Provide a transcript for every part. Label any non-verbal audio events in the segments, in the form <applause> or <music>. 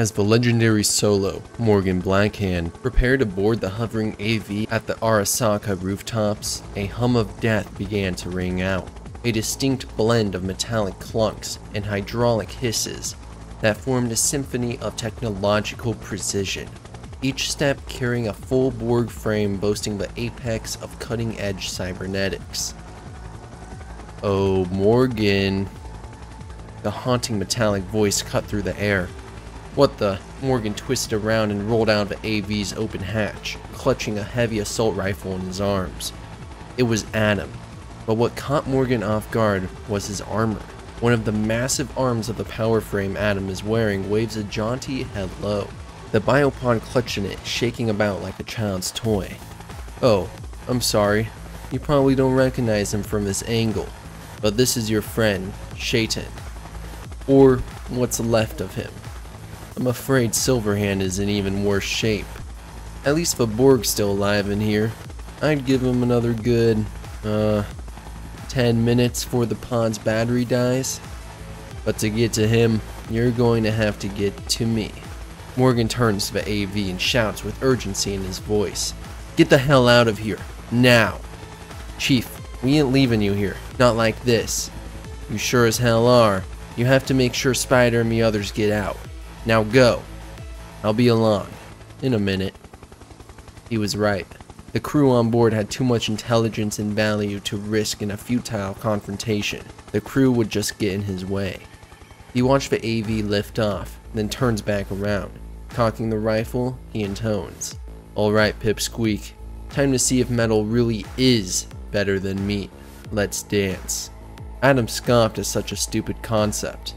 As the legendary solo, Morgan Blackhand, prepared to board the hovering AV at the Arasaka rooftops, a hum of death began to ring out. A distinct blend of metallic clunks and hydraulic hisses that formed a symphony of technological precision. Each step carrying a full Borg frame boasting the apex of cutting-edge cybernetics. Oh, Morgan. The haunting metallic voice cut through the air. What the? Morgan twisted around and rolled out of AV's open hatch, clutching a heavy assault rifle in his arms. It was Adam. But what caught Morgan off guard was his armor. One of the massive arms of the power frame Adam is wearing waves a jaunty hello. The biopod clutched in it, shaking about like a child's toy. Oh, I'm sorry. You probably don't recognize him from this angle, but this is your friend, Shaitan. Or what's left of him. I'm afraid Silverhand is in even worse shape. At least the Borg's still alive in here. I'd give him another good, uh, 10 minutes before the pod's battery dies. But to get to him, you're going to have to get to me. Morgan turns to the AV and shouts with urgency in his voice. Get the hell out of here, now. Chief, we ain't leaving you here, not like this. You sure as hell are. You have to make sure Spider and the others get out. Now go. I'll be along. In a minute. He was right. The crew on board had too much intelligence and value to risk in a futile confrontation. The crew would just get in his way. He watched the AV lift off, then turns back around. Cocking the rifle, he intones. Alright, Pipsqueak. Time to see if metal really is better than meat. Let's dance. Adam scoffed at such a stupid concept.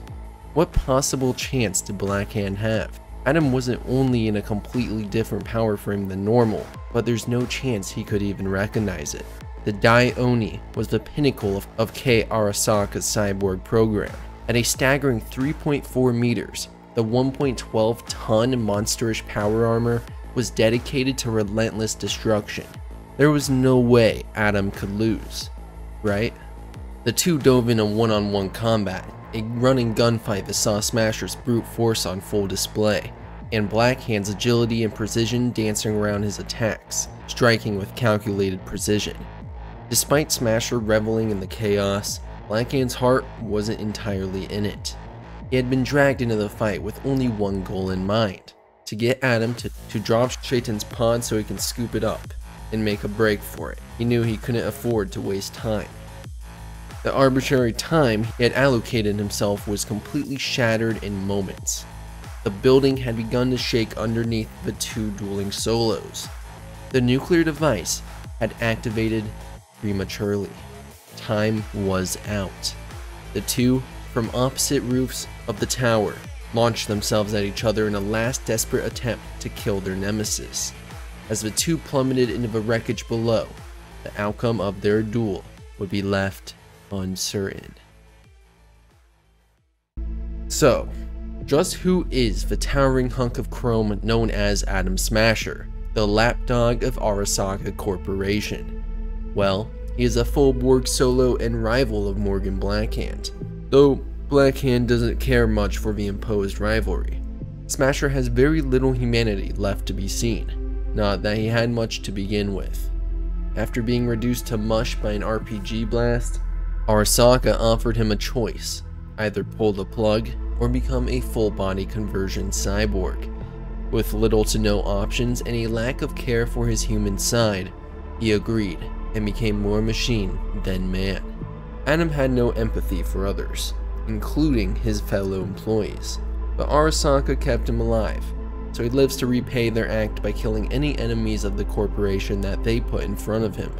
What possible chance did Blackhand have? Adam wasn't only in a completely different power frame than normal, but there's no chance he could even recognize it. The Dai Oni was the pinnacle of, of Kei Arasaka's cyborg program. At a staggering 3.4 meters, the 1.12 ton monsterish power armor was dedicated to relentless destruction. There was no way Adam could lose, right? The two dove in a one-on-one -on -one combat, a running gunfight that saw Smasher's brute force on full display, and Blackhand's agility and precision dancing around his attacks, striking with calculated precision. Despite Smasher reveling in the chaos, Blackhand's heart wasn't entirely in it. He had been dragged into the fight with only one goal in mind, to get Adam to, to drop Shaitan's pod so he can scoop it up and make a break for it. He knew he couldn't afford to waste time. The arbitrary time he had allocated himself was completely shattered in moments. The building had begun to shake underneath the two dueling solos. The nuclear device had activated prematurely. Time was out. The two, from opposite roofs of the tower, launched themselves at each other in a last desperate attempt to kill their nemesis. As the two plummeted into the wreckage below, the outcome of their duel would be left uncertain. So, just who is the towering hunk of chrome known as Adam Smasher, the lapdog of Arasaka Corporation? Well, he is a full Borg solo and rival of Morgan Blackhand, though Blackhand doesn't care much for the imposed rivalry. Smasher has very little humanity left to be seen, not that he had much to begin with. After being reduced to mush by an RPG blast, Arasaka offered him a choice, either pull the plug or become a full body conversion cyborg. With little to no options and a lack of care for his human side, he agreed and became more machine than man. Adam had no empathy for others, including his fellow employees, but Arasaka kept him alive, so he lives to repay their act by killing any enemies of the corporation that they put in front of him.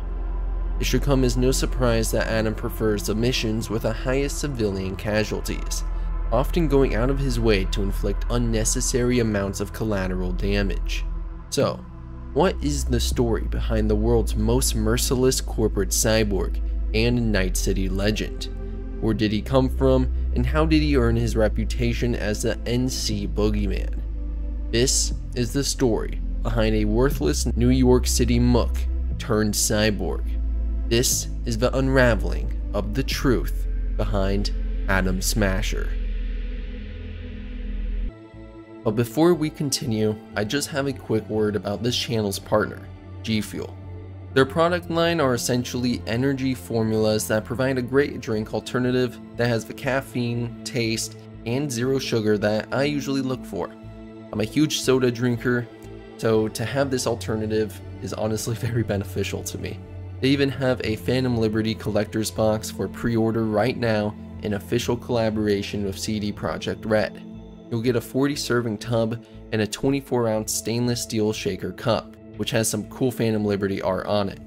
It should come as no surprise that Adam prefers the missions with the highest civilian casualties, often going out of his way to inflict unnecessary amounts of collateral damage. So, what is the story behind the world's most merciless corporate cyborg and Night City legend? Where did he come from, and how did he earn his reputation as the NC Boogeyman? This is the story behind a worthless New York City muck turned cyborg. This is the unraveling of the truth behind Adam Smasher. But before we continue, I just have a quick word about this channel's partner, G Fuel. Their product line are essentially energy formulas that provide a great drink alternative that has the caffeine, taste, and zero sugar that I usually look for. I'm a huge soda drinker, so to have this alternative is honestly <laughs> very beneficial to me. They even have a Phantom Liberty collector's box for pre-order right now in official collaboration with CD Projekt Red. You'll get a 40 serving tub and a 24 ounce stainless steel shaker cup, which has some cool Phantom Liberty art on it.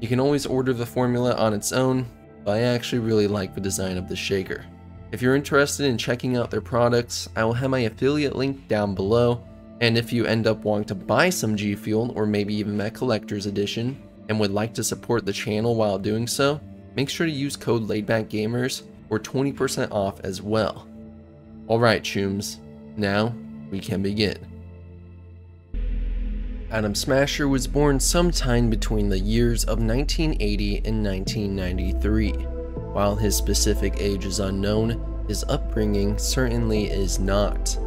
You can always order the formula on its own, but I actually really like the design of the shaker. If you're interested in checking out their products, I will have my affiliate link down below, and if you end up wanting to buy some G Fuel or maybe even that collector's edition, and would like to support the channel while doing so, make sure to use code LayedBackGamers for 20% off as well. Alright, chooms, now we can begin. Adam Smasher was born sometime between the years of 1980 and 1993. While his specific age is unknown, his upbringing certainly is not,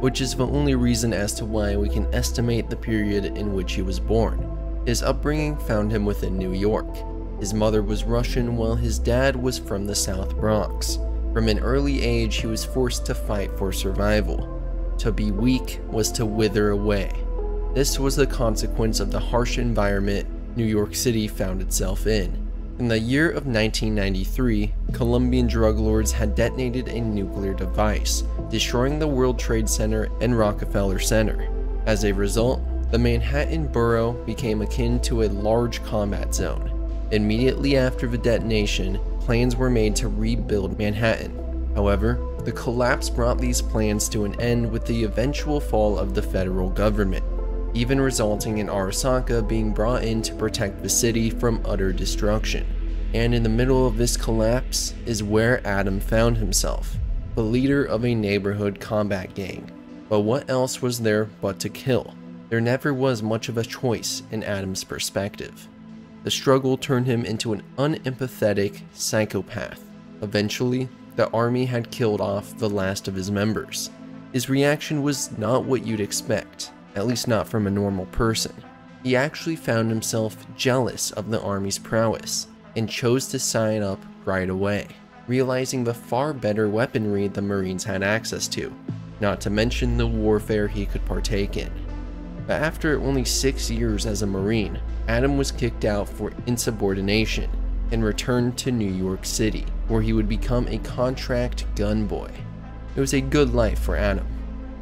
which is the only reason as to why we can estimate the period in which he was born. His upbringing found him within New York. His mother was Russian while his dad was from the South Bronx. From an early age, he was forced to fight for survival. To be weak was to wither away. This was the consequence of the harsh environment New York City found itself in. In the year of 1993, Colombian drug lords had detonated a nuclear device, destroying the World Trade Center and Rockefeller Center. As a result, the Manhattan borough became akin to a large combat zone. Immediately after the detonation, plans were made to rebuild Manhattan. However, the collapse brought these plans to an end with the eventual fall of the federal government, even resulting in Arasaka being brought in to protect the city from utter destruction. And in the middle of this collapse is where Adam found himself, the leader of a neighborhood combat gang. But what else was there but to kill? There never was much of a choice in Adam's perspective. The struggle turned him into an unempathetic psychopath. Eventually, the army had killed off the last of his members. His reaction was not what you'd expect, at least not from a normal person. He actually found himself jealous of the army's prowess and chose to sign up right away, realizing the far better weaponry the Marines had access to, not to mention the warfare he could partake in. But after only six years as a Marine, Adam was kicked out for insubordination and returned to New York City, where he would become a contract gun boy. It was a good life for Adam,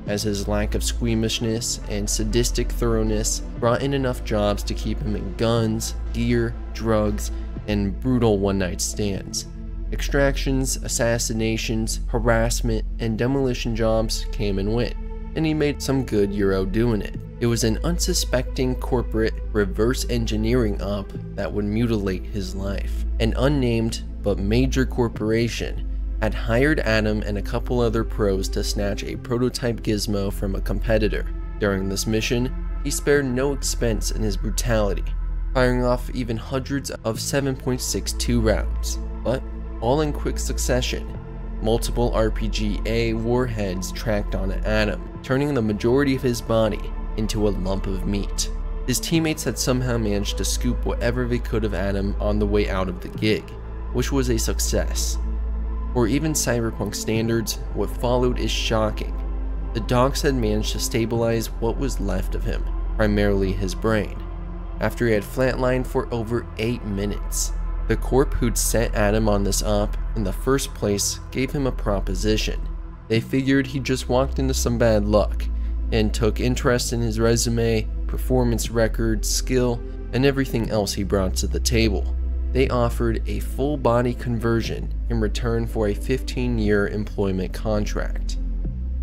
as his lack of squeamishness and sadistic thoroughness brought in enough jobs to keep him in guns, gear, drugs, and brutal one night stands. Extractions, assassinations, harassment, and demolition jobs came and went, and he made some good euro doing it. It was an unsuspecting corporate reverse engineering op that would mutilate his life. An unnamed but major corporation had hired Adam and a couple other pros to snatch a prototype gizmo from a competitor. During this mission, he spared no expense in his brutality, firing off even hundreds of 7.62 rounds, but all in quick succession. Multiple RPG-A warheads tracked on Adam, turning the majority of his body into a lump of meat. His teammates had somehow managed to scoop whatever they could of Adam on the way out of the gig, which was a success. For even cyberpunk standards, what followed is shocking. The docs had managed to stabilize what was left of him, primarily his brain, after he had flatlined for over 8 minutes. The corp who'd set Adam on this op in the first place gave him a proposition. They figured he just walked into some bad luck and took interest in his resume, performance record, skill, and everything else he brought to the table. They offered a full body conversion in return for a 15 year employment contract.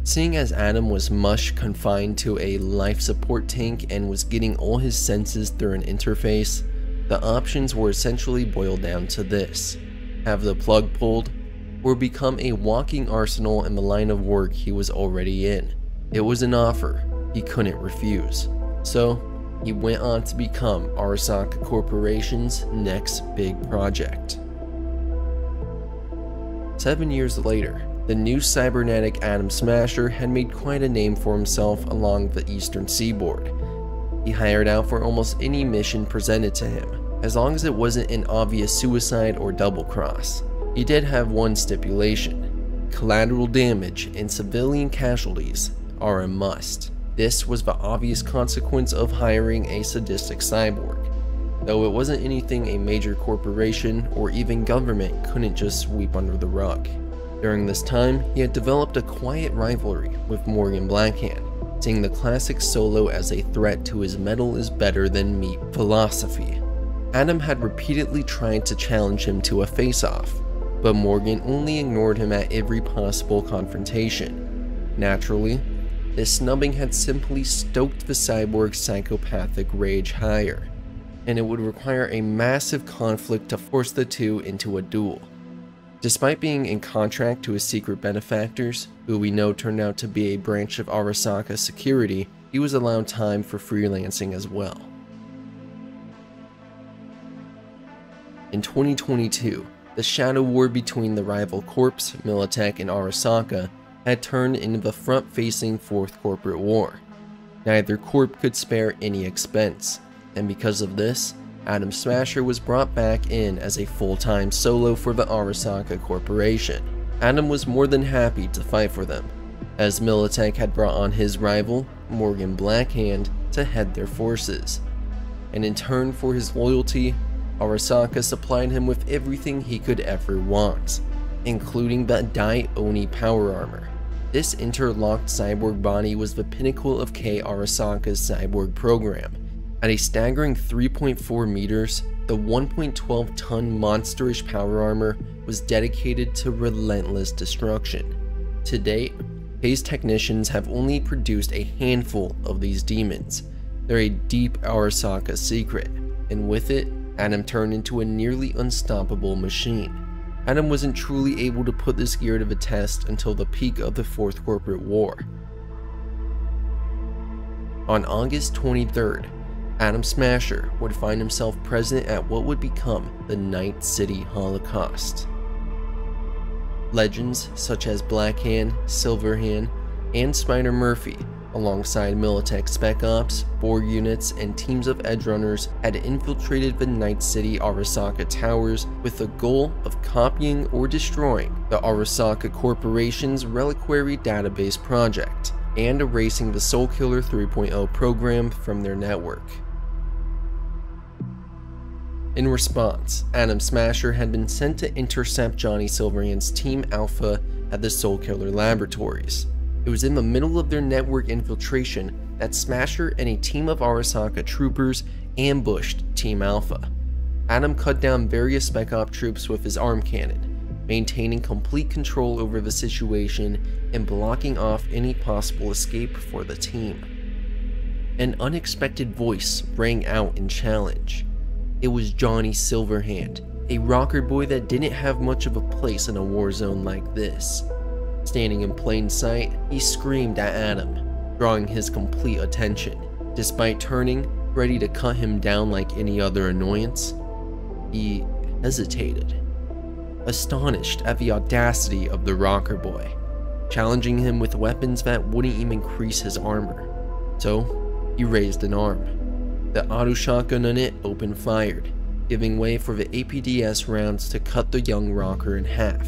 Seeing as Adam was mush confined to a life support tank and was getting all his senses through an interface, the options were essentially boiled down to this have the plug pulled, or become a walking arsenal in the line of work he was already in. It was an offer he couldn't refuse. So, he went on to become Arasaka Corporation's next big project. Seven years later, The new cybernetic Adam Smasher had made quite a name for himself along the eastern seaboard. He hired out for almost any mission presented to him, as long as it wasn't an obvious suicide or double cross. He did have one stipulation collateral damage and civilian casualties are a must. This was the obvious consequence of hiring a sadistic cyborg, though it wasn't anything a major corporation or even government couldn't just sweep under the rug. During this time, he had developed a quiet rivalry with Morgan Blackhand, seeing the classic Solo as a threat to his metal is better than meat philosophy. Adam had repeatedly tried to challenge him to a face-off, but Morgan only ignored him at every possible confrontation. Naturally, this snubbing had simply stoked the cyborg's psychopathic rage higher, and it would require a massive conflict to force the two into a duel. Despite being in contract to his secret benefactors, who we know turned out to be a branch of Arasaka security, he was allowed time for freelancing as well. In 2022, the shadow war between the rival corps, Militech, and Arasaka had turned into the front-facing Fourth Corporate War. Neither corp could spare any expense, and because of this, Adam Smasher was brought back in as a full-time solo for the Arasaka Corporation. Adam was more than happy to fight for them, as Militech had brought on his rival, Morgan Blackhand, to head their forces. And in turn for his loyalty, Arasaka supplied him with everything he could ever want, including the Dai Oni power armor. This interlocked cyborg body was the pinnacle of Kei Arasaka's cyborg program, at a staggering 3.4 meters, the 1.12 ton monsterish power armor was dedicated to relentless destruction. To date, Kei's technicians have only produced a handful of these demons. They're a deep Arasaka secret, and with it, Adam turned into a nearly unstoppable machine. Adam wasn't truly able to put this gear to the test until the peak of the Fourth Corporate War. On August 23rd, Adam Smasher would find himself present at what would become the Night City Holocaust. Legends such as Black Hand, Silver Hand, and Spider Murphy, alongside Militech Spec Ops, Borg units, and teams of Edgerunners, had infiltrated the Night City Arasaka towers with the goal of copying or destroying the Arasaka Corporation's Reliquary Database project and erasing the Soul Killer 3.0 program from their network. In response, Adam Smasher had been sent to intercept Johnny Silverhand's Team Alpha at the Soul Killer Laboratories. It was in the middle of their network infiltration that Smasher and a team of Arasaka troopers ambushed Team Alpha. Adam cut down various Spec Op troops with his arm cannon, maintaining complete control over the situation and blocking off any possible escape for the team. An unexpected voice rang out in challenge. It was Johnny Silverhand, a rocker boy that didn't have much of a place in a war zone like this. Standing in plain sight, he screamed at Adam, drawing his complete attention. Despite turning, ready to cut him down like any other annoyance, he hesitated, astonished at the audacity of the rocker boy, challenging him with weapons that wouldn't even crease his armor. So, he raised an arm. The auto shotgun on it opened fired, giving way for the APDS rounds to cut the young rocker in half.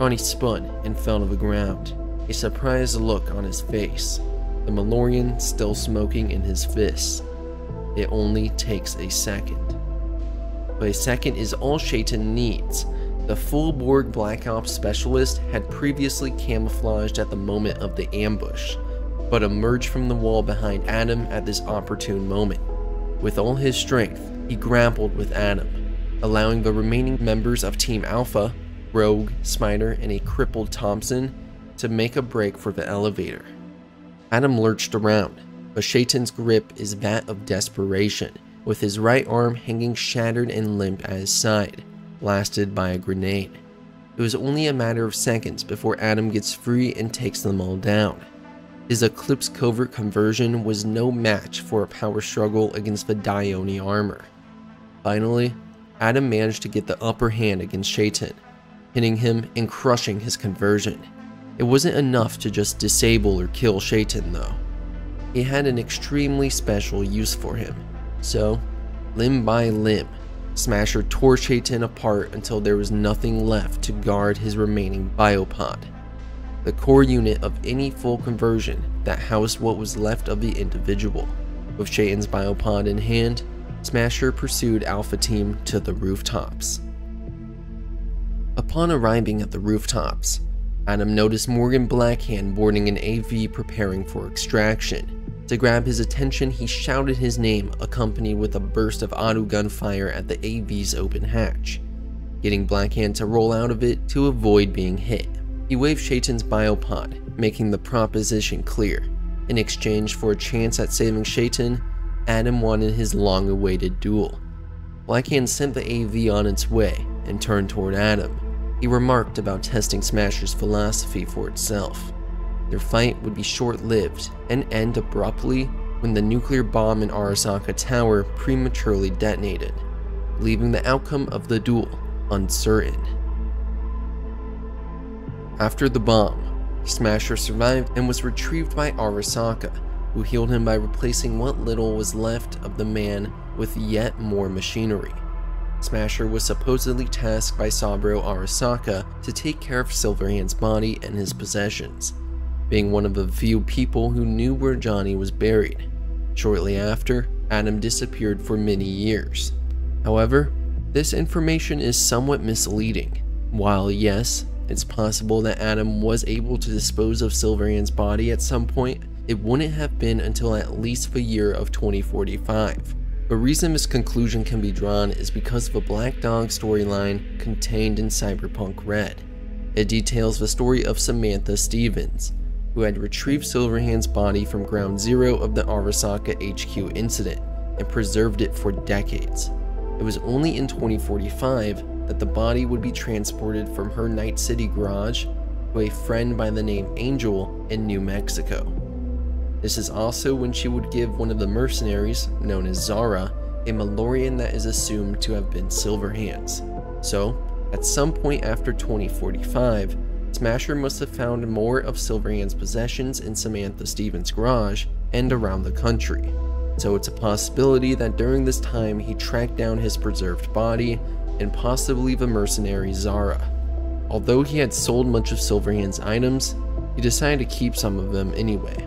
Johnny spun and fell to the ground, a surprised look on his face, the Malorian still smoking in his fists. It only takes a second. But a second is all Shaitan needs. The full Borg Black Ops specialist had previously camouflaged at the moment of the ambush, but emerged from the wall behind Adam at this opportune moment. With all his strength, he grappled with Adam, allowing the remaining members of Team Alpha, Rogue, Spider, and a crippled Thompson to make a break for the elevator. Adam lurched around, but Shaitan's grip is that of desperation, with his right arm hanging shattered and limp at his side, blasted by a grenade. It was only a matter of seconds before Adam gets free and takes them all down. His Eclipse covert conversion was no match for a power struggle against the Dai Oni armor. Finally, Adam managed to get the upper hand against Shaitan, hitting him and crushing his conversion. It wasn't enough to just disable or kill Shaitan though. He had an extremely special use for him. So, limb by limb, Smasher tore Shaitan apart until there was nothing left to guard his remaining biopod, the core unit of any full conversion that housed what was left of the individual. With Shaitan's biopod in hand, Smasher pursued Alpha Team to the rooftops. Upon arriving at the rooftops, Adam noticed Morgan Blackhand boarding an AV preparing for extraction. To grab his attention, he shouted his name, accompanied with a burst of auto gunfire at the AV's open hatch, getting Blackhand to roll out of it to avoid being hit. He waved Shaitan's biopod, making the proposition clear. In exchange for a chance at saving Shaitan, Adam wanted his long-awaited duel. Blackhand sent the AV on its way and turned toward Adam. He remarked about testing Smasher's philosophy for itself. Their fight would be short-lived and end abruptly when the nuclear bomb in Arasaka Tower prematurely detonated, leaving the outcome of the duel uncertain. After the bomb, Smasher survived and was retrieved by Arasaka, who healed him by replacing what little was left of the man with yet more machinery. Smasher was supposedly tasked by Saburo Arasaka to take care of Silverhand's body and his possessions, being one of the few people who knew where Johnny was buried. Shortly after, Adam disappeared for many years. However, this information is somewhat misleading. While yes, it's possible that Adam was able to dispose of Silverhand's body at some point, it wouldn't have been until at least the year of 2045. The reason this conclusion can be drawn is because of a Black Dog storyline contained in Cyberpunk Red. It details the story of Samantha Stevens, who had retrieved Silverhand's body from ground zero of the Arasaka HQ incident and preserved it for decades. It was only in 2045 that the body would be transported from her Night City garage to a friend by the name Angel in New Mexico. This is also when she would give one of the mercenaries, known as Zara, a Malorian that is assumed to have been Silverhand's. So, at some point after 2045, Smasher must have found more of Silverhand's possessions in Samantha Stevens' garage and around the country, so it's a possibility that during this time he tracked down his preserved body and possibly the mercenary Zara. Although he had sold much of Silverhand's items, he decided to keep some of them anyway,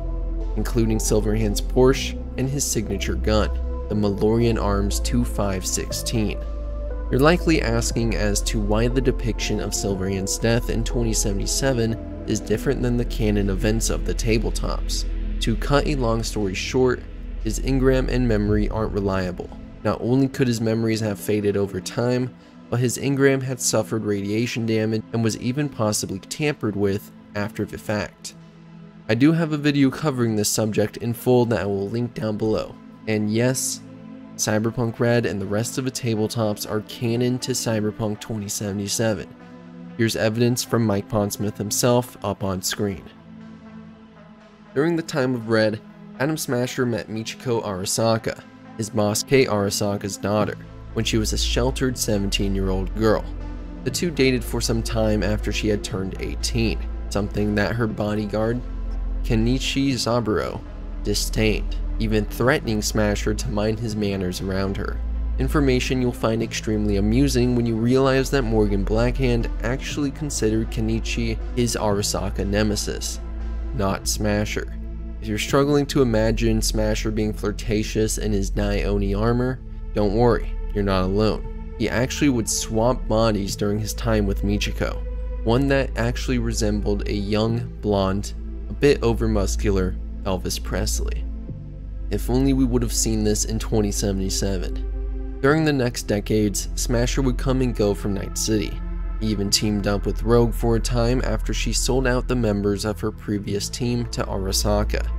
including Silverhand's Porsche and his signature gun, the Malorian Arms 2516. You're likely asking as to why the depiction of Silverhand's death in 2077 is different than the canon events of the tabletops. To cut a long story short, his engram and memory aren't reliable. Not only could his memories have faded over time, but his engram had suffered radiation damage and was even possibly tampered with after the fact. I do have a video covering this subject in full that I will link down below. And yes, Cyberpunk Red and the rest of the tabletops are canon to Cyberpunk 2077. Here's evidence from Mike Pondsmith himself up on screen. During the time of Red, Adam Smasher met Michiko Arasaka, his boss Kei Arasaka's daughter, when she was a sheltered 17 year old girl. The two dated for some time after she had turned 18, something that her bodyguard, Kenichi Zaburo, disdained even threatening Smasher to mind his manners around her. Information you'll find extremely amusing when you realize that Morgan Blackhand actually considered Kenichi his Arasaka nemesis, not Smasher. If you're struggling to imagine Smasher being flirtatious in his Dai armor, don't worry, you're not alone. He actually would swap bodies during his time with Michiko, one that actually resembled a young, blonde, bit over-muscular Elvis Presley. If only we would have seen this in 2077. During the next decades, Smasher would come and go from Night City. He even teamed up with Rogue for a time after she sold out the members of her previous team to Arasaka.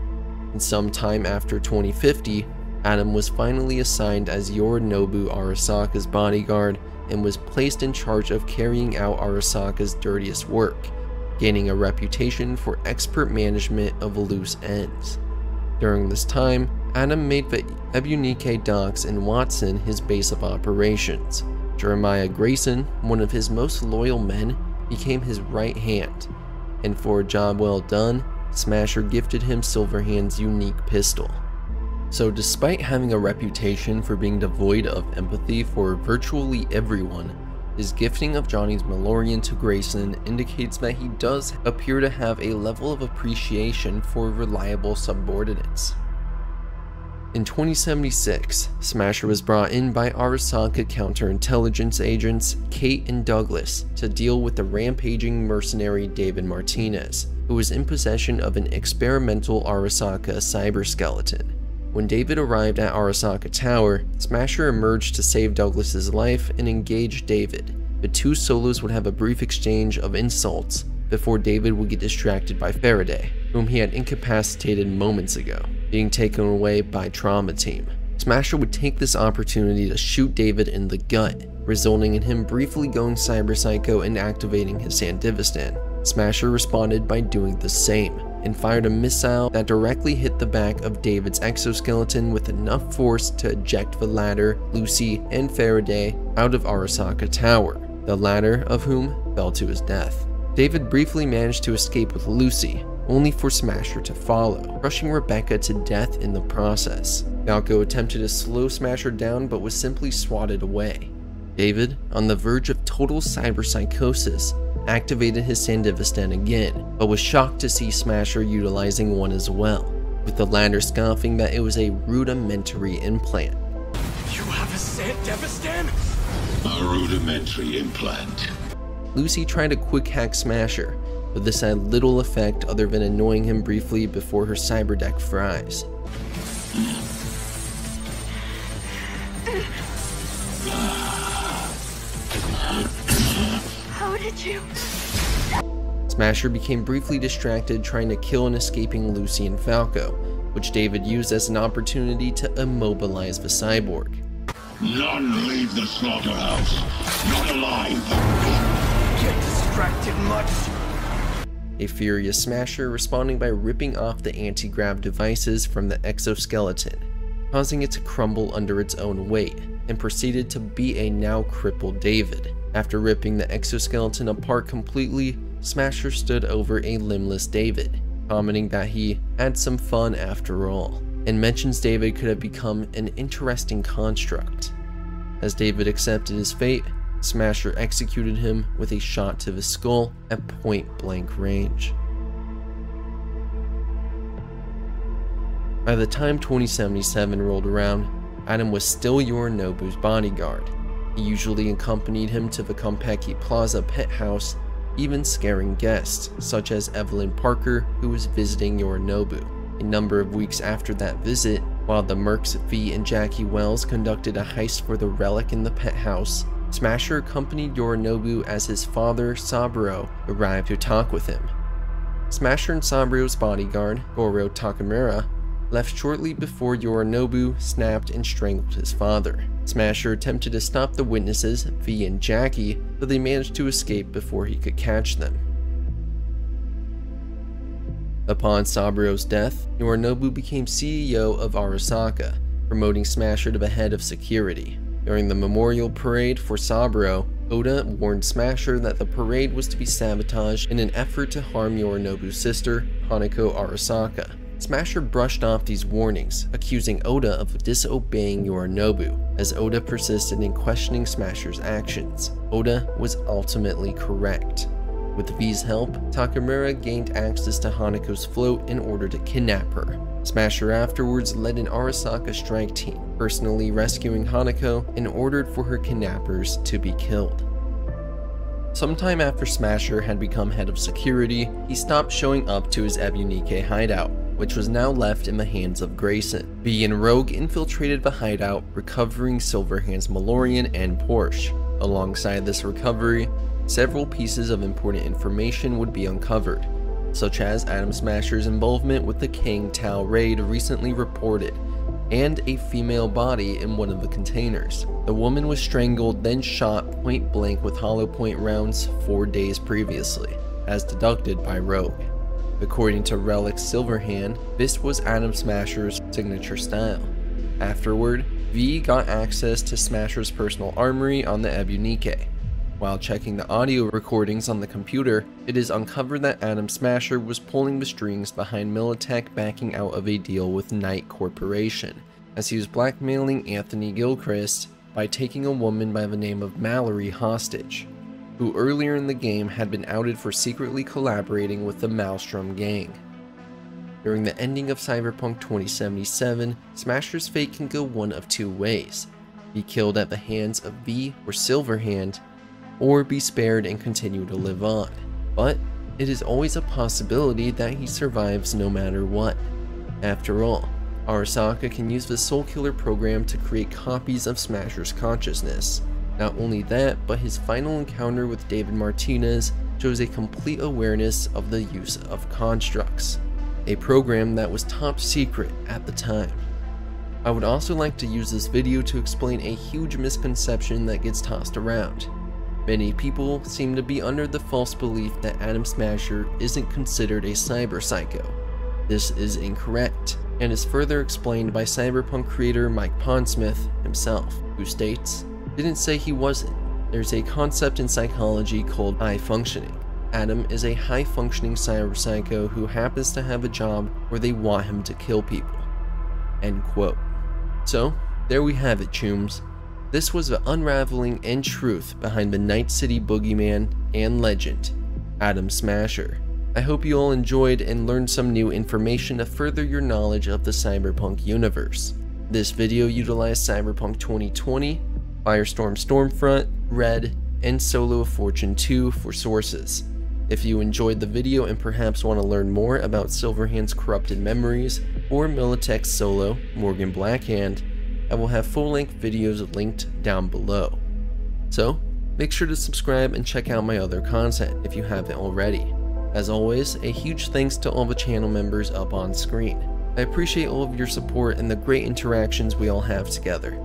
And sometime after 2050, Adam was finally assigned as Yorinobu Arasaka's bodyguard and was placed in charge of carrying out Arasaka's dirtiest work, gaining a reputation for expert management of loose ends. During this time, Adam made the Ebunike docks in Watson his base of operations. Jeremiah Grayson, one of his most loyal men, became his right hand, and for a job well done, Smasher gifted him Silverhand's unique pistol. So, despite having a reputation for being devoid of empathy for virtually everyone, his gifting of Johnny's Malorian to Grayson indicates that he does appear to have a level of appreciation for reliable subordinates. In 2076, Smasher was brought in by Arasaka counterintelligence agents Kate and Douglas to deal with the rampaging mercenary David Martinez, who was in possession of an experimental Arasaka cyber skeleton. When David arrived at Arasaka Tower, Smasher emerged to save Douglas's life and engage David. The two solos would have a brief exchange of insults before David would get distracted by Faraday, whom he had incapacitated moments ago, being taken away by Trauma Team. Smasher would take this opportunity to shoot David in the gut, resulting in him briefly going Cyber Psycho and activating his Sandevistan. Smasher responded by doing the same, and fired a missile that directly hit the back of David's exoskeleton with enough force to eject the latter, Lucy, and Faraday out of Arasaka Tower, the latter of whom fell to his death. David briefly managed to escape with Lucy, only for Smasher to follow, crushing Rebecca to death in the process. Falco attempted to slow Smasher down but was simply swatted away. David, on the verge of total cyber psychosis, activated his Sandevistan again, but was shocked to see Smasher utilizing one as well, with the latter scoffing that it was a rudimentary implant. You have a Sandevistan? A rudimentary implant. Lucy tried to quick hack Smasher, but this had little effect other than annoying him briefly before her cyber deck fries. How you? Smasher became briefly distracted trying to kill an escaping Lucy and Falco, which David used as an opportunity to immobilize the cyborg. None leave the slaughterhouse. Not alive. Get distracted much? A furious Smasher responding by ripping off the anti-grav devices from the exoskeleton, causing it to crumble under its own weight, and proceeded to beat a now crippled David. After ripping the exoskeleton apart completely, Smasher stood over a limbless David, commenting that he had some fun after all, and mentions David could have become an interesting construct. As David accepted his fate, Smasher executed him with a shot to the skull at point blank range. By the time 2077 rolled around, Adam was still Yorinobu's bodyguard, usually accompanied him to the Konpeki Plaza pet house, even scaring guests, such as Evelyn Parker, who was visiting Yorinobu. A number of weeks after that visit, while the Mercs V and Jackie Wells conducted a heist for the relic in the pet house, Smasher accompanied Yorinobu as his father, Saburo, arrived to talk with him. Smasher and Saburo's bodyguard, Goro Takamura, left shortly before Yorinobu snapped and strangled his father. Smasher attempted to stop the witnesses, V and Jackie, but they managed to escape before he could catch them. Upon Saburo's death, Yorinobu became CEO of Arasaka, promoting Smasher to the head of security. During the memorial parade for Saburo, Oda warned Smasher that the parade was to be sabotaged in an effort to harm Yorinobu's sister, Hanako Arasaka. Smasher brushed off these warnings, accusing Oda of disobeying Yorinobu, as Oda persisted in questioning Smasher's actions. Oda was ultimately correct. With V's help, Takamura gained access to Hanako's float in order to kidnap her. Smasher afterwards led an Arasaka strike team, personally rescuing Hanako and ordered for her kidnappers to be killed. Sometime after Smasher had become head of security, he stopped showing up to his Ebunike hideout, which was now left in the hands of Grayson. V and Rogue infiltrated the hideout, recovering Silverhand's Malorian and Porsche. Alongside this recovery, several pieces of important information would be uncovered, such as Adam Smasher's involvement with the Kang Tao raid recently reported, and a female body in one of the containers. The woman was strangled then shot point blank with hollow point rounds four days previously, as deducted by Rogue. According to Relic Silverhand, this was Adam Smasher's signature style. Afterward, V got access to Smasher's personal armory on the Ebunike. While checking the audio recordings on the computer, it is uncovered that Adam Smasher was pulling the strings behind Militech backing out of a deal with Night Corporation, as he was blackmailing Anthony Gilchrist by taking a woman by the name of Mallory hostage, who earlier in the game had been outed for secretly collaborating with the Maelstrom gang. During the ending of Cyberpunk 2077, Smasher's fate can go one of two ways be killed at the hands of V or Silverhand, or be spared and continue to live on. But it is always a possibility that he survives no matter what. After all, Arasaka can use the Soul Killer program to create copies of Smasher's consciousness. Not only that, but his final encounter with David Martinez shows a complete awareness of the use of constructs, a program that was top secret at the time. I would also like to use this video to explain a huge misconception that gets tossed around. Many people seem to be under the false belief that Adam Smasher isn't considered a cyber psycho. This is incorrect, and is further explained by Cyberpunk creator Mike Pondsmith himself, who states, Didn't say he wasn't. There's a concept in psychology called high functioning. Adam is a high functioning cyber psycho who happens to have a job where they want him to kill people. End quote. So, there we have it, chooms. This was the unraveling and truth behind the Night City boogeyman and legend, Adam Smasher. I hope you all enjoyed and learned some new information to further your knowledge of the Cyberpunk universe. This video utilized Cyberpunk 2020, Firestorm Stormfront, Red, and Solo of Fortune 2 for sources. If you enjoyed the video and perhaps want to learn more about Silverhand's corrupted memories, or Militech's solo, Morgan Blackhand, I will have full length videos linked down below. So, make sure to subscribe and check out my other content if you haven't already. As always, a huge thanks to all the channel members up on screen. I appreciate all of your support and the great interactions we all have together.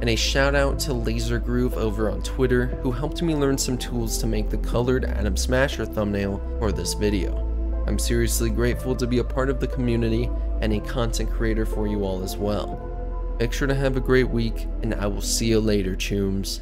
And a shout out to Laser Groove over on Twitter who helped me learn some tools to make the colored Adam Smasher thumbnail for this video. I'm seriously grateful to be a part of the community and a content creator for you all as well. Make sure to have a great week, and I will see you later, chooms.